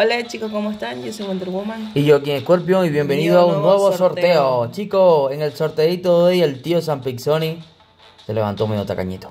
Hola chicos, ¿cómo están? Yo soy Wonder Woman. Y yo, quien Scorpion, y bienvenido a un nuevo sorteo. Chicos, en el sorteito de hoy, el tío San Pixoni se levantó medio tacañito.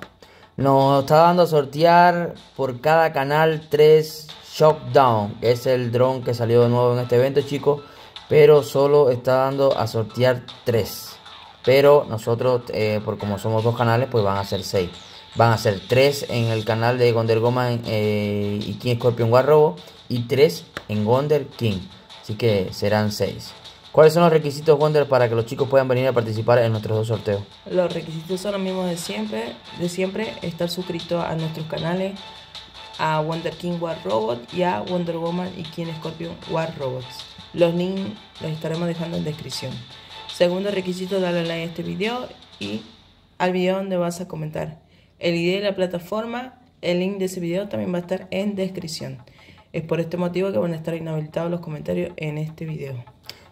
Nos está dando a sortear por cada canal 3 Shockdown, que es el dron que salió de nuevo en este evento, chicos. Pero solo está dando a sortear 3. Pero nosotros, eh, por como somos dos canales, pues van a ser 6. Van a ser 3 en el canal de Gonder Goma eh, y King Scorpion War Robo y 3 en Wonder King. Así que serán 6. ¿Cuáles son los requisitos Wonder para que los chicos puedan venir a participar en nuestros dos sorteos? Los requisitos son los mismos de siempre, de siempre, estar suscrito a nuestros canales, a Wonder King War Robot y a Wonder Woman y King Scorpion War Robots. Los links los estaremos dejando en descripción. Segundo requisito, darle like a este video y al video donde vas a comentar el ID de la plataforma, el link de ese video también va a estar en descripción. Es por este motivo que van a estar inhabilitados los comentarios en este video.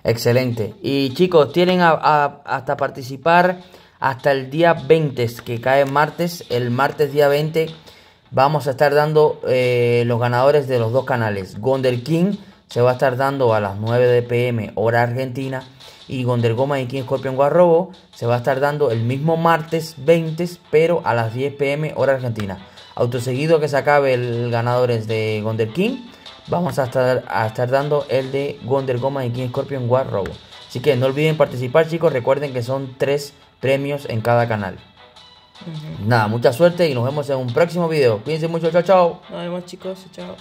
Excelente. Y chicos, tienen hasta participar hasta el día 20, que cae martes. El martes día 20 vamos a estar dando eh, los ganadores de los dos canales. Gonder King se va a estar dando a las 9 de pm hora argentina y Gonder Goma y King Scorpion Guarrobo se va a estar dando el mismo martes 20 pero a las 10 pm hora argentina. Autoseguido que se acabe el ganador es de Gonder King, vamos a estar, a estar dando el de Gonder Goma y King Scorpion Guarrobo. Así que no olviden participar chicos, recuerden que son tres premios en cada canal. Nada, mucha suerte y nos vemos en un próximo video. Cuídense mucho, chao, chao. Nos vemos chicos, chao.